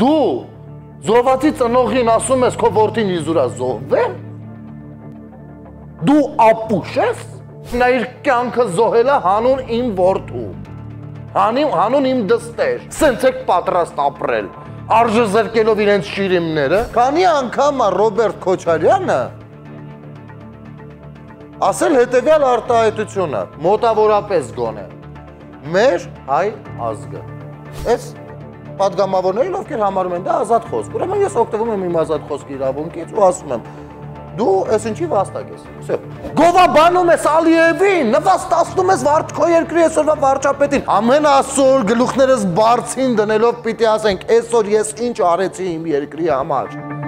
Դու զոհվածի ծնողին ասում ես քո որդին իզուրա զոհվել։ Դու ապուշ ես։ Նա իր կյանքը զոհել է հանուն իմ որդու։ Հանին հանուն իմ դստեր։ Սենց եք պատրաստ ապրել արժե զրկելով իրենց շիրիմները։ Քանի անգամ է Ռոբերտ Քոչարյանը ասել հետեւյալ արտահայտությունը, մոտավորապես գոնե մեր հայ ազգը։ Այս падգամավորներին, ովքեր համարում են դա ազատ խոսք։ Ուրեմն ես օգտվում եմ իմ ազատ խոսքի իրավունքից ու ասում եմ. դու ես ինչի վաստակ ես։ Всё։ Գովաբանում ես Ալիևին, նվաստացնում ես Վարդկո երկրի այսօրվա վարչապետին։ Ամեն ասոր գլուխներս բարձին դնելով պիտի ասենք, այսօր ես ինչ արեցի իմ երկրի համար։